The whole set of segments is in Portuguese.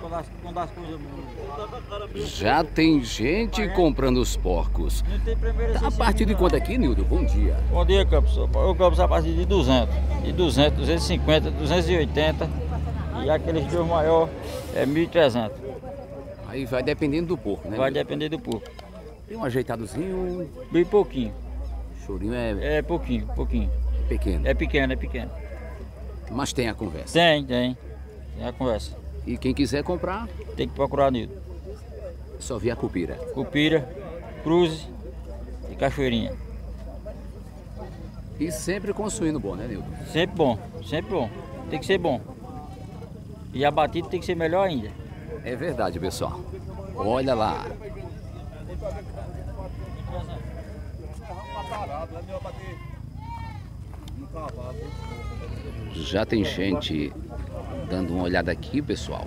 quando as, quando as coisas mudam. Já tem gente comprando os porcos. Tá a partir de quanto aqui, Nildo? Bom dia. Bom dia, Campos. Eu compro a partir de 200. De 200, 250, 280. E aqueles dois maior é 1.300. Aí vai dependendo do porco, né? Vai Nildo? depender do porco. Tem um ajeitadozinho, Bem pouquinho. chorinho é É pouquinho, pouquinho. pequeno. É pequeno, é pequeno. Mas tem a conversa. Tem, tem. Tem a conversa. E quem quiser comprar, Tem que procurar Nildo. só via cupira. Cupira, Cruz e Cachoeirinha. E sempre com suíno bom, né, Nildo? Sempre bom, sempre bom. Tem que ser bom. E a batida tem que ser melhor ainda. É verdade, pessoal. Olha lá. Já tem gente dando uma olhada aqui, pessoal.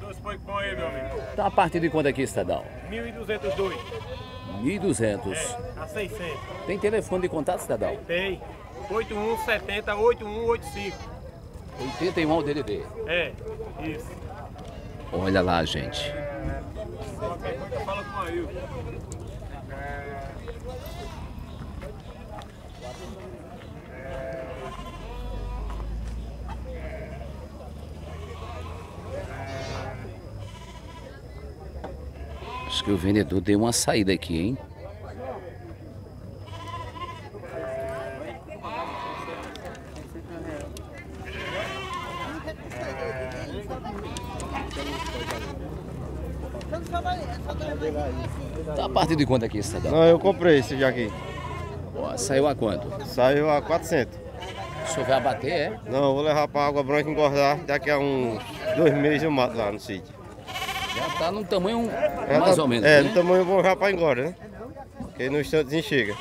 Dois foi bom aí, meu amigo. Tá a partir de quanto aqui, Estadão? 1.202. 1.200. A 600. Tem telefone de contato, Estadão? Tem. 8170 8185. 81 ao DDD. É, isso. Olha lá, gente. Qualquer coisa fala com a Ailton. Acho que o vendedor deu uma saída aqui, hein? Tá a partir de quanto aqui, Estadão? Não, eu comprei esse já aqui. Ó, saiu a quanto? Saiu a 400. O senhor vai abater, é? Não, eu vou levar para Água Branca engordar. Daqui a uns dois meses eu mato lá no sítio. Já tá num tamanho É, mais tá- ou menos, É, né? no tamanho bom já para engorda, né? Porque no instantezinho chega.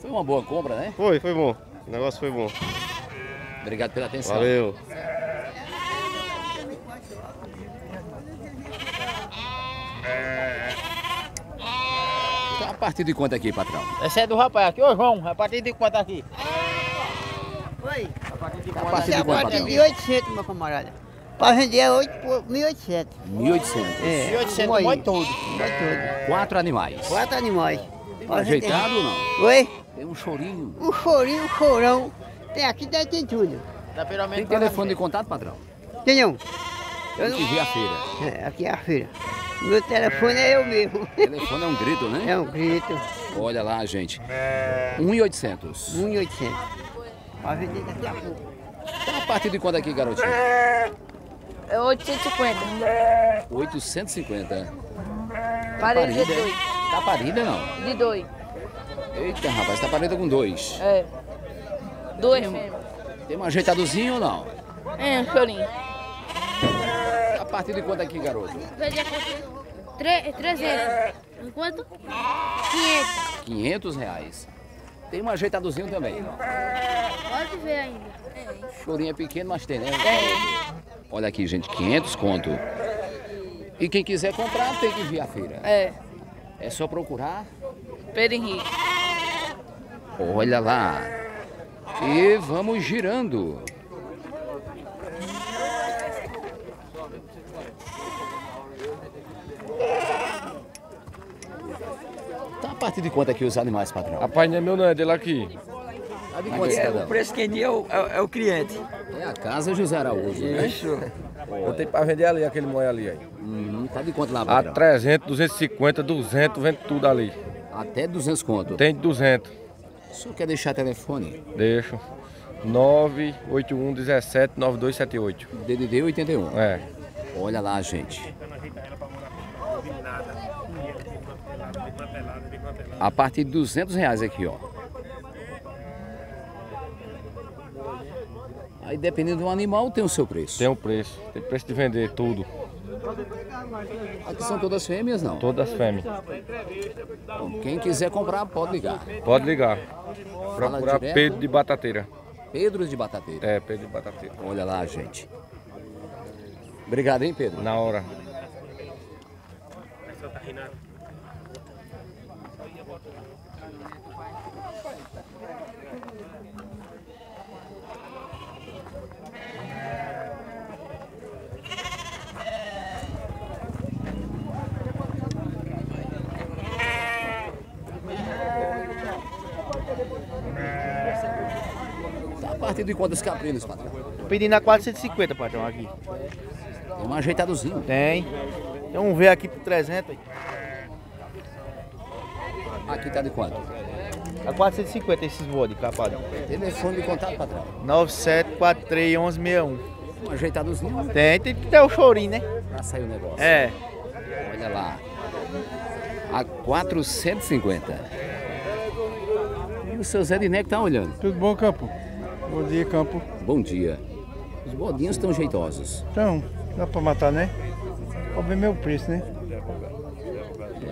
Foi uma boa compra, né? Foi, foi bom. O negócio foi bom. Obrigado pela atenção. Valeu. Tá a partir de quanto aqui, patrão? Essa é do rapaz aqui. Ô, João, a partir de quanto aqui? Oi, Tá a partir de a quanto, partir patrão? de 800, meu camarada. Para vender é 8 por 1.800. 1.800. É, 1.800, um aí. mói todo. Mói todo. Quatro animais. Quatro animais. Tem Pra ajeitado ou não? Oi? Tem um chorinho. O chorinho, o chorão. Tem aqui, daí tem tudo. Tem telefone de contato, patrão? Tem um? Eu Tem não... ver a feira. É, aqui é a feira. Meu telefone é eu mesmo. O telefone é um grito, né? É um grito. Olha lá, gente. 1.800. 1.800. Para vender daqui a pouco. Tá a partir de quanto aqui, garotinho? É 850. 850. Parede de Parida, é? dois. Tá parida, não? De dois. Eita, rapaz, tá parida com dois. É. Dois fêmeas. Tem um ajeitadozinho ou não? É, um chorinho. Tá a partir de quanto aqui, garoto? Tre 300. Quanto? 500. 500 reais. Tem um ajeitadozinho também. Pode ver ainda. Chorinho é pequeno, mas tem, né? Olha aqui, gente, 500 conto. E quem quiser comprar tem que vir à feira. É. É só procurar. Pedro Henrique. Olha lá. E vamos girando. Partir de quanto aqui os animais, patrão? Rapaz, não é meu não, é dele aqui. Tá de quanto, cidadão? preço que é o, é, o cliente. É a casa José Araújo, né? Isso. Botei para vender ali, aquele moé ali. Aí. Hum, tá de quanto lá, A patrão? 300, 250, 200, vende tudo ali. Até 200 conto. Tem de 200. O senhor quer deixar telefone? Deixo. 981 17 9278. DDD 81. É. Olha lá, gente. A partir de 200 reais aqui, ó. Aí dependendo do animal tem o seu preço. Tem um preço. Tem preço de vender tudo. Aqui são todas fêmeas, não. Todas fêmeas. Bom, Quem quiser comprar pode ligar. Pode ligar. Procurar. Pedro de Batateira. Pedro de Batateira. É, Pedro de Batateira. Olha lá, gente. Obrigado, hein, Pedro? Na hora. Tá a partir de quantos caprinos, patrão? Pedindo a 450, patrão, aqui. Tem um ajeitadozinho. Tem. Tem um V aqui por 300. aí. Aqui tá de quanto? A 450 esses bode, capado. Telefone de contato, patrão. 97431161. Um ajeitadozinho Tem, tem que ter o chorinho, né? pra sair o negócio. É. Olha lá. A 450. E o seu Zé Diné que tá olhando. Tudo bom, Campo? Bom dia, Campo. Bom dia. Os bodinhos estão jeitosos. Então, dá pra matar, né? Pode ver meu preço, né?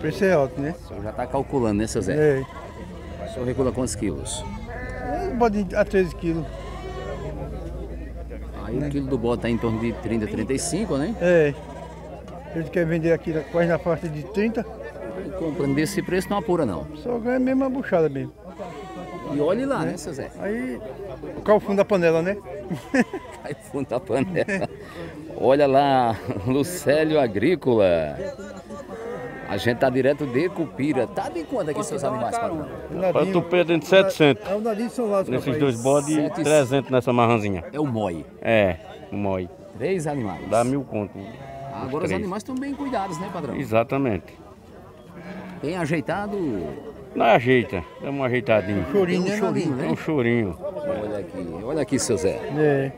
O preço é alto, né? O senhor já tá calculando, né, seu Zé? É. O senhor regula quantos quilos? É, Bode a 13 quilos. Aí o quilo do bode tá em torno de 30, 35, né? É. Ele quer vender aqui quase na faixa de 30, E comprando desse preço não apura, não. só ganha mesmo a buchada mesmo. E olhe lá, né, seu Zé? Aí, qual o fundo da panela, né? Cai fundo da panela. Olha lá, Lucélio Agrícola. A gente tá direto de Cupira. Tá de quanto aqui seus animais, patrão? Eu tô perdendo 700 É o nariz São Lázaro. nesses dois bodes e 300 nessa marranzinha. É o MOI. É, o moi. Três animais. Dá mil conto. Agora os três. animais estão bem cuidados, né, padrão? Exatamente. Bem ajeitado. Não ajeita, dá uma ajeitadinha. Chorinho, Tem um né, chorinho, nariz? É né? um chorinho. Olha aqui, olha aqui, seu Zé. É.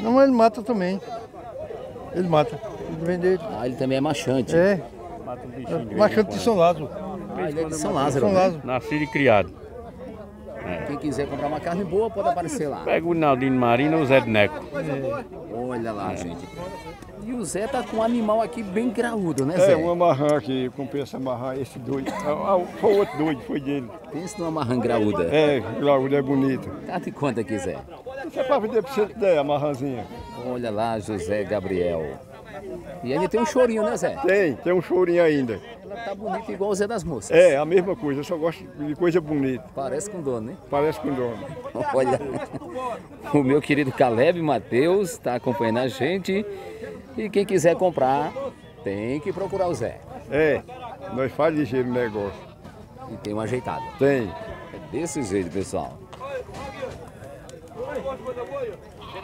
Não, mas ele mata também. Ele mata. Ele vende. Ah, ele também é machante. É. Mata um bichinho Machante de. São Lázaro. Ah, ele é de São Lázaro. São né? Lázaro. Nascido e criado. Quem quiser comprar uma carne boa, pode aparecer lá. Pega o Naldinho Marina ou o Zé de Neco. Olha lá, gente. E o Zé tá com um animal aqui bem graúdo, né, É, Zé? um amarrar aqui, eu comprei essa amarrar, esse doido. Ah, ah, foi outro doido, foi dele. Pensa numa marrã graúda. É, Glaudo é bonito. Tá de quanto aqui, Zé? Isso é pra vender pra você ideia, amarranzinha. Olha lá, José Gabriel. E ainda tem um chorinho, né, Zé? Tem, tem um chorinho ainda. Ela tá bonita igual o Zé das Moças. É, a mesma coisa, eu só gosto de coisa bonita. Parece com dono, né? Parece com dono. Olha, o meu querido Caleb Matheus está acompanhando a gente. E quem quiser comprar, tem que procurar o Zé. É, nós faz ligeiro o negócio. E tem um ajeitado. Tem. É desse jeito, pessoal.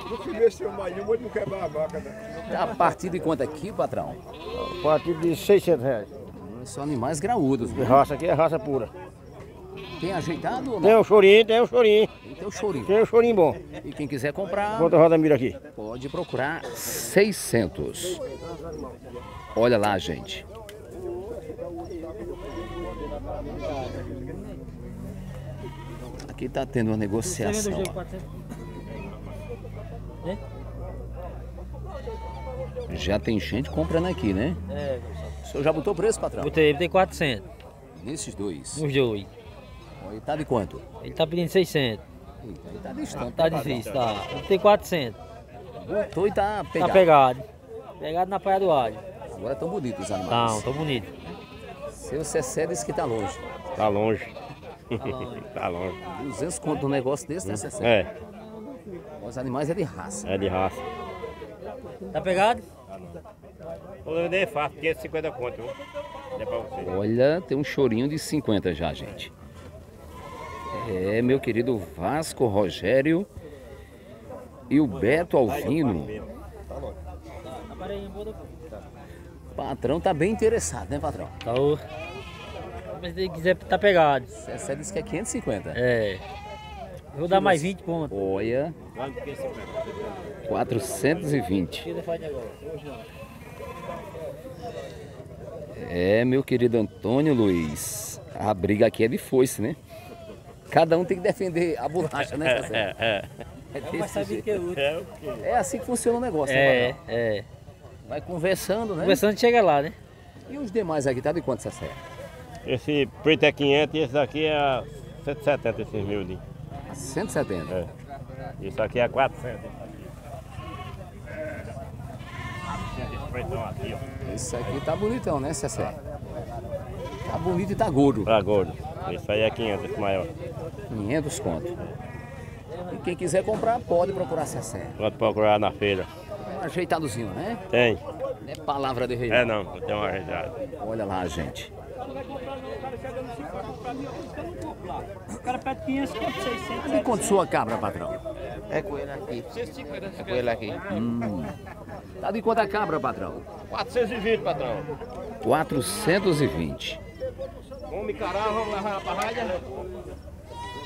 No não a vaca. A partir de quanto aqui, patrão? A partir de 600 reais. São animais graúdos. Né? raça aqui é raça pura. Tem ajeitado ou não? Tem um chorinho, tem um chorinho. Tem o chorinho. Tem um chorinho bom. E quem quiser comprar, Bota o Rodamiro aqui. pode procurar 600. Olha lá, gente. Aqui tá tendo uma negociação. ó. Já tem gente comprando aqui, né? É, O senhor já botou preço, patrão? botei, botei 400 Nesses dois. nos dois. Ele tá de quanto? Ele tá pedindo 600. Eita, ele tá distante. Tá né, difícil, tá. Botei 400. Botou e tá pegado. Tá pegado. Pegado na Praia do Alho. Agora tão bonitos os animais. Não, tão bonito. Seu Cessé disse que tá longe. Tá longe. tá longe. 200 conto um negócio desse, né, Cessé? É, Os animais é de raça. é de raça. Tá pegado? Vou vender fácil, 550 conto? É você. Olha, tem um chorinho de 50 já, gente. É, meu querido Vasco Rogério e o Beto Alvino. O patrão tá bem interessado, né, patrão? Tá. Mas se ele quiser, tá pegado. Cessé disse que é 550. É. Eu Vou dar mais 20 pontos. Olha, 420. Tira faz negócio. É, meu querido Antônio Luiz, a briga aqui é de foice, né? Cada um tem que defender a bolacha, né, é. É que é útil. É assim que funciona o negócio, É, né, é. Vai conversando, né? Conversando chega lá, né? E os demais aqui, tá de quanto, Cessé? Esse preto é 500 e esse daqui é 170 esses miudinhos. 170. É. Isso aqui é 400. Esse preitão aqui, tá bonitão, né, Cessé? Tá bonito e tá gordo. Tá gordo. Isso aí é 500, esse maior. 500 conto. E quem quiser comprar, pode procurar Cessé. Pode procurar na feira. Um ajeitadozinho, né? Tem. Não é palavra de rei. É não, tem uma arranjada. Olha lá, gente. O cara pede 500, 600. E quanto sua cabra, patrão? É com ele aqui. É com ele aqui. Hum. Tá de quanto a cabra, patrão? 420, patrão. 420. Vamos encarar, vamos levar pra rádio.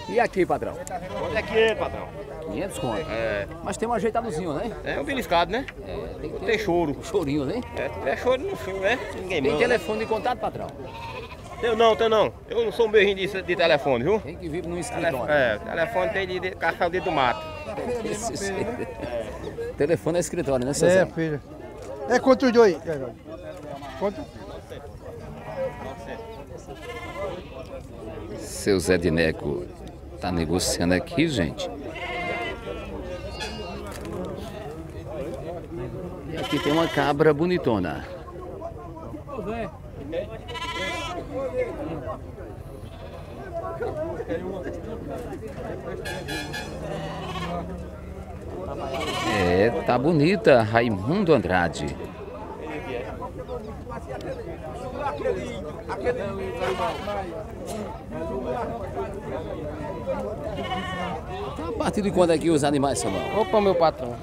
E aqui, patrão? Quanto é 500, patrão? 500 conto. É. Mas tem um ajeitadozinho, né? É um beliscado, né? É, tem que ter choro. Chorinho, né? É, é choro no choro, né? Ninguém Tem manda. telefone de contato, patrão? Eu não, tenho não. Eu não sou um beijinho de, de telefone, viu? Tem que vir no Telefone, escritório. é, telefone tem de, de caçar o dedo do mato. Esse- Telefone é escritório, né, Cezé? É, filho. É quanto os dois? Quanto? Seu Zé de Neco tá negociando aqui, gente. E aqui tem uma cabra bonitona. É, tá bonita, Raimundo Andrade. A partir de quando aqui os animais são bons? Opa, meu patrão.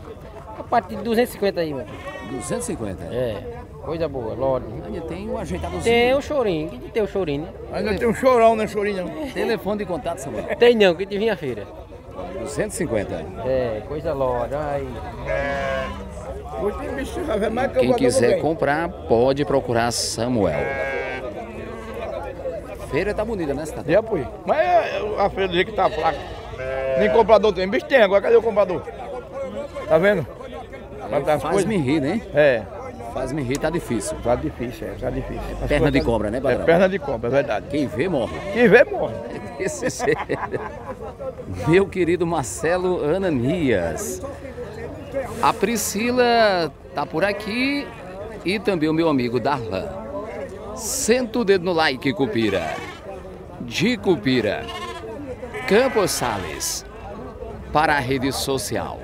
A partir de 250 aí, meu. 250? É, coisa boa, lógico. Ainda tem um ajeitadozinho. Tem o chorinho, que tem o chorinho, né? Ainda tem um chorão, né, chorinho? não. Telefone de contato, Samuel. Tem não, que te vinha a feira. 250. É, coisa lógica. Aí. Hoje tem bicho, vai mais que eu Quem quiser comprar, pode procurar Samuel. Feira tá bonita, né, Cidadão? Já fui. Mas é, a feira do jeito que tá fraca. Nem comprador tem. Bicho tem agora, cadê o comprador? Tá vendo? Mas tá as Faz-me coisas- rir, né? É. Faz-me rir, tá difícil. Tá difícil, é, tá difícil. As Perna de cobra, né, É padrão? perna de cobra, é verdade. Quem vê, morre. Quem vê, morre. Esse ser. Meu querido Marcelo Ananias. A Priscila tá por aqui e também o meu amigo Darlan. Senta o dedo no like, Cupira. De Cupira. Campos Sales. Para a rede social.